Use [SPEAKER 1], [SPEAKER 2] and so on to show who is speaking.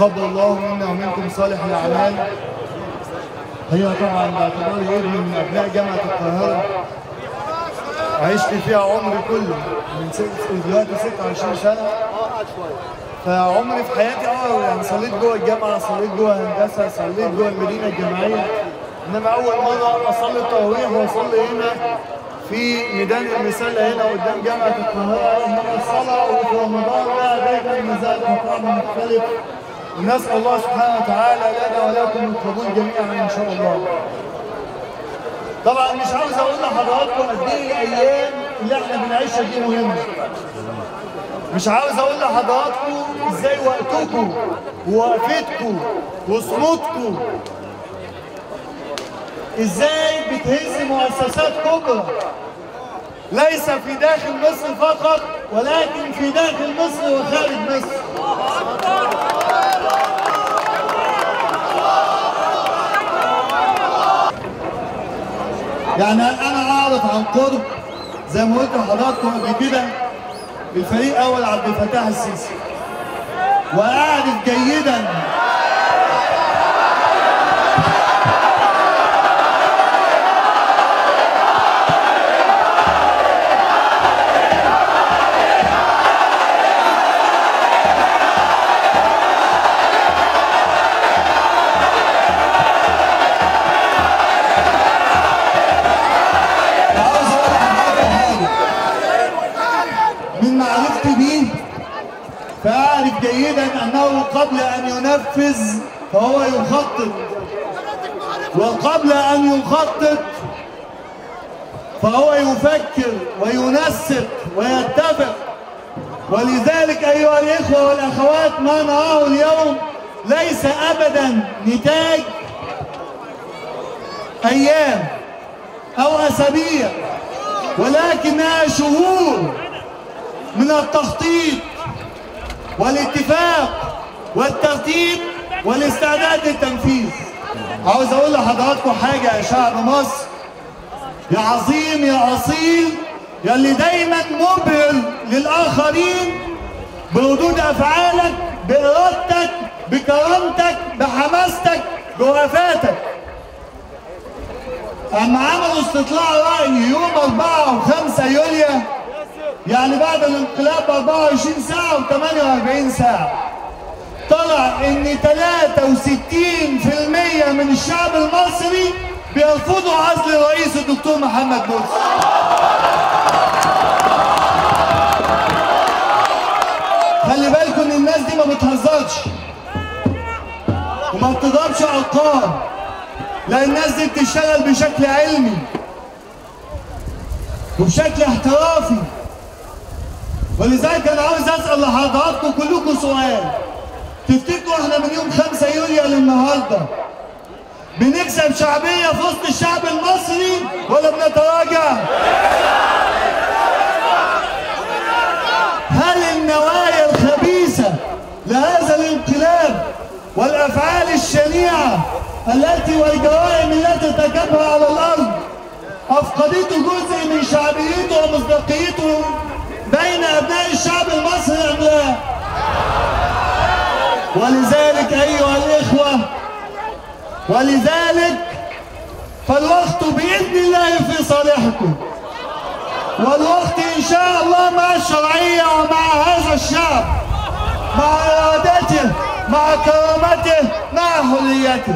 [SPEAKER 1] تقبل الله منا ومنكم صالح الأعمال. هي طبعا باعتباري ابن من أبناء جامعة القاهرة. عشت فيها عمري كله من دلوقتي 26 سنة. فعمري في حياتي آه يعني صليت جوه الجامعة صليت جوه هندسة صليت جوه المدينة الجامعية. إنما أول مرة أصلي التراويح وأصلي هنا في ميدان المسله هنا قدام جامعة القاهرة. انما الصلاة وفي رمضان لها دايما مزاج وطعم مختلف. ونسأل الله سبحانه وتعالى لنا ولكم القبول جميعا إن شاء الله. طبعا مش عاوز أقول لحضراتكم قد إيه الأيام اللي إحنا بنعيشها دي مهمة. مش عاوز أقول لحضراتكم إزاي وقتكم ووقفتكم وصمودكم إزاي بتهز مؤسسات كبرى ليس في داخل مصر فقط ولكن في داخل مصر وخارج مصر يعني أنا أعرف عن قرب زي ما قلت لحضراتكم قبل كده الفريق أول عبد الفتاح السيسي. وأعرف جيدا جيدا أنه قبل أن ينفذ فهو يخطط. وقبل أن يخطط فهو يفكر وينسق ويتفق. ولذلك أيها الإخوة والأخوات ما نراه اليوم ليس أبدا نتاج أيام أو أسابيع ولكنها شهور من التخطيط. والاتفاق والترتيب والاستعداد للتنفيذ. عاوز أقول لحضراتكم حاجة يا شعب مصر. يا عظيم يا أصيل يا اللي دايما مبهر للآخرين بردود أفعالك بإرادتك بكرامتك بحماستك بوقفاتك أما عملوا استطلاع رأي يوم 4 و5 يوليو يعني بعد الانقلاب ب 24 ساعة و 48 ساعة طلع إن 63% من الشعب المصري بيرفضوا عزل الرئيس الدكتور محمد مرسي. خلي بالكم إن الناس دي ما بتهزرش وما بتضربش أرقام لا الناس دي بتشتغل بشكل علمي وبشكل احترافي. ولذلك أنا عاوز أسأل لحضراتكم كلكم سؤال تفتكروا إحنا من يوم 5 يوليو للنهاردة بنكسب شعبية في وسط الشعب المصري ولا بنتراجع؟ هل النوايا الخبيثة لهذا الانقلاب والأفعال الشنيعة التي والجرائم التي ترتكبها على الأرض أفقدته جزء من شعبيته ومصداقيته بين أبناء الشعب المصري أم لا؟ ولذلك أيها الإخوة ولذلك فالوقت بإذن الله في صالحكم والوقت إن شاء الله مع الشرعية ومع هذا الشعب مع إرادته مع كرامته مع حريته